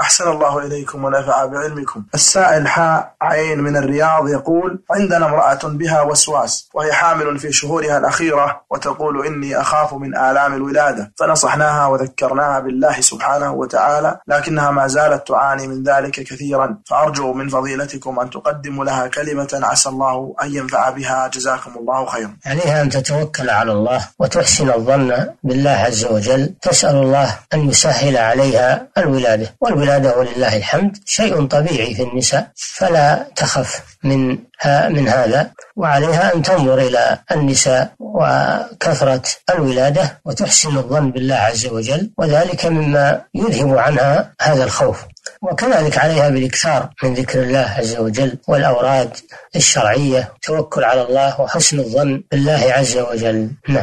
أحسن الله إليكم ونفع بعلمكم. السائل حاء عين من الرياض يقول عندنا امرأة بها وسواس وهي حامل في شهورها الأخيرة وتقول إني أخاف من آلام الولادة. فنصحناها وذكرناها بالله سبحانه وتعالى لكنها ما زالت تعاني من ذلك كثيرا. فأرجو من فضيلتكم أن تقدموا لها كلمة عسى الله أن ينفع بها. جزاكم الله خيرا. عليها أن تتوكل على الله وتحسن الظن بالله عز وجل تسأل الله أن يسهل عليها الولادة. والولادة ولله الحمد شيء طبيعي في النساء فلا تخف من من هذا. وعليها أن تنظر إلى النساء وكثرة الولادة وتحسن الظن بالله عز وجل وذلك مما يذهب عنها هذا الخوف. وكذلك عليها بالإكثار من ذكر الله عز وجل والأوراد الشرعية توكل على الله وحسن الظن بالله عز وجل. نعم.